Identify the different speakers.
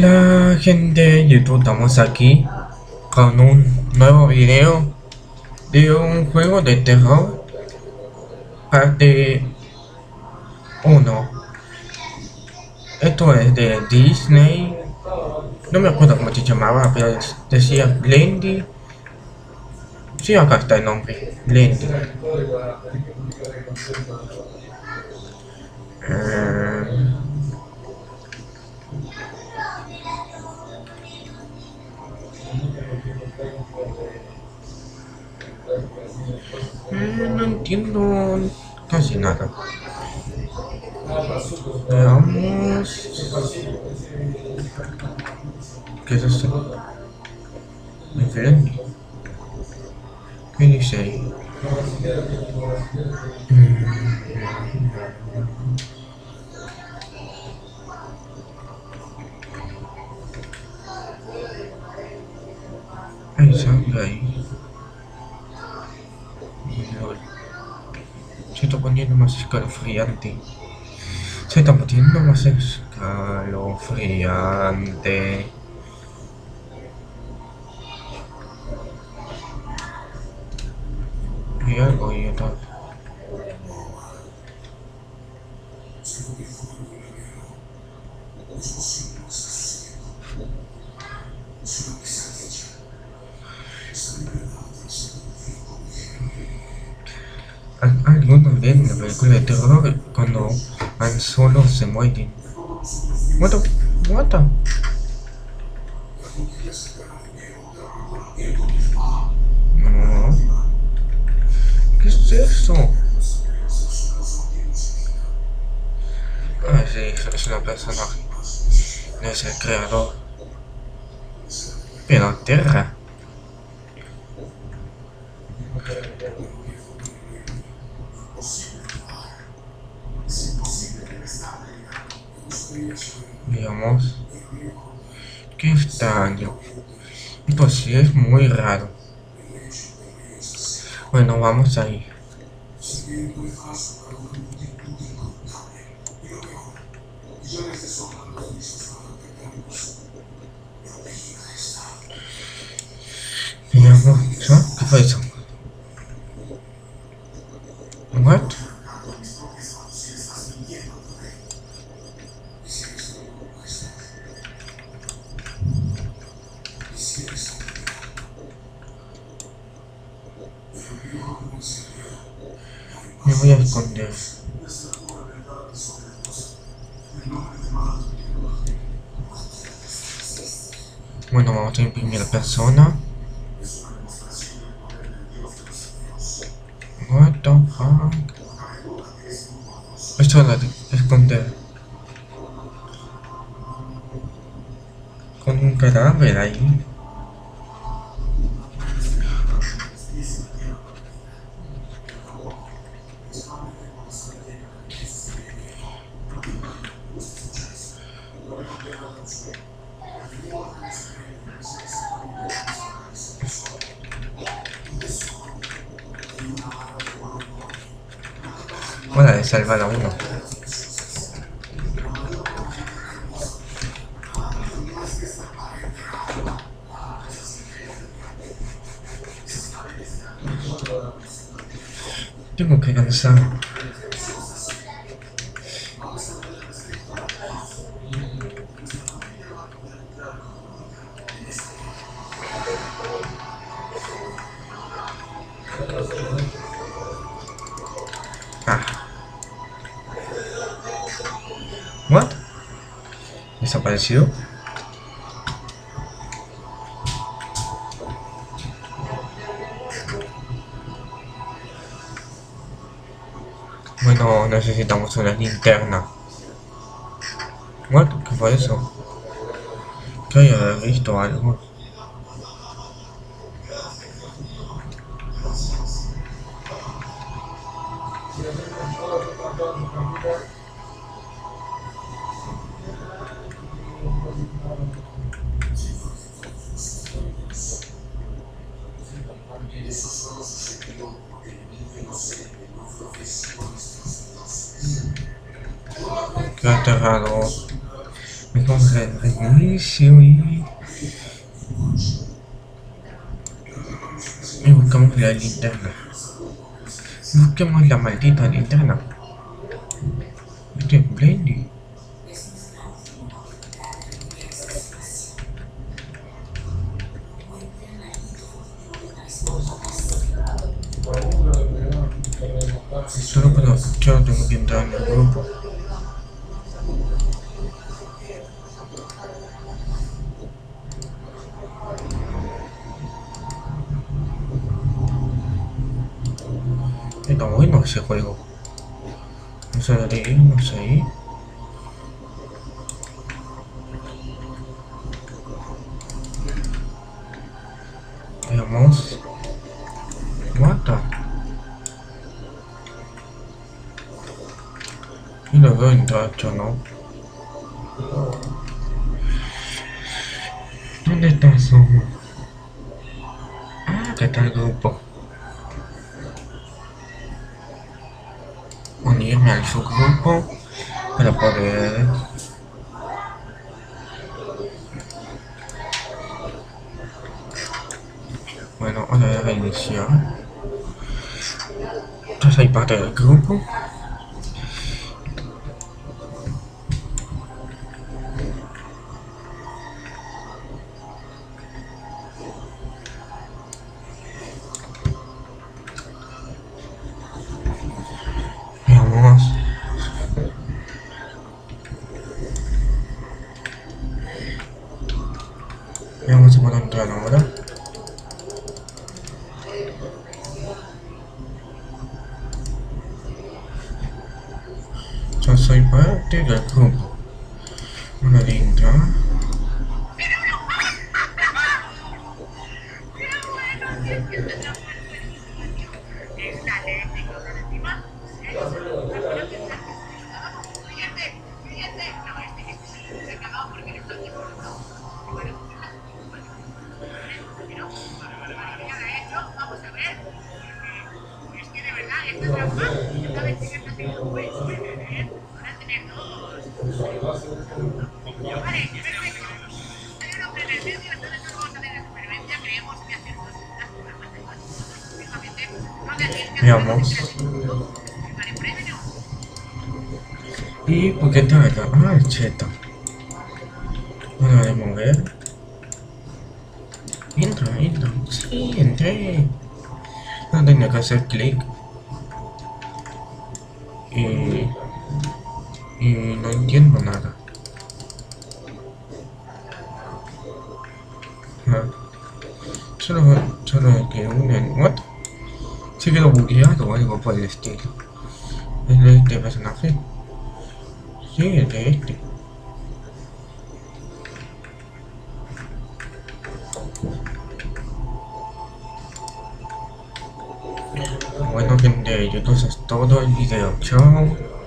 Speaker 1: Hola gente de YouTube, estamos aquí con un nuevo video de un juego de terror parte 1 Esto es de Disney No me acuerdo cómo se llamaba, pero decía Blendy Sí, acá está el nombre, Blendy entiendo casi nada. Veamos. ¿Qué es esto? Diferente. ¿Qué dice ahí? Hay sangre más escalofriante. Se está poniendo más escalofriante. Y algo y tal. Algunos ven la película de terror cuando van solos se mueren. What the? What the? No. ¿Qué es eso? Ah, sí, es una persona. Debe ser el creador. Pero tierra. 30 años. Esto sí es muy raro. Bueno, vamos ahí. Digamos, ¿qué fue eso? Me voy a esconder. Bueno, vamos a imprimir persona. What the fuck? Esto es la de esconder. Con un cadáver ahí. Hola de salvar a uno. Tengo What? ¿Desapareció? Bueno, necesitamos una linterna. What? ¿Qué fue eso? Que haya visto algo. Qué inicio y... Buscamos la linterna. Busquemos la maldita linterna. Este es. Solo puedo, yo tengo que entrar en el grupo. Está bueno ese juego. No sé, no sé. Veamos. Mata. Y lo veo entrar, ¿no? ¿Dónde está su? Ah, que está el grupo. Unirme al subgrupo para poder Bueno, ahora voy a iniciar. Yo soy parte del grupo. Veamos. Veamos si puedo entrar ahora. Yo soy parte del grupo. Una Veamos. ¿Y por qué está acá? Ah, el cheto. Bueno, de mover. Entra, entra. Sí, entré. No tenía que hacer clic. Y... Y no entiendo nada. Ah. Solo, solo que unen... ¿What? Sí quedó bugueado o algo por el estilo. ¿Es de este personaje? Sí, es de este. Yo entonces todo el video. Chao.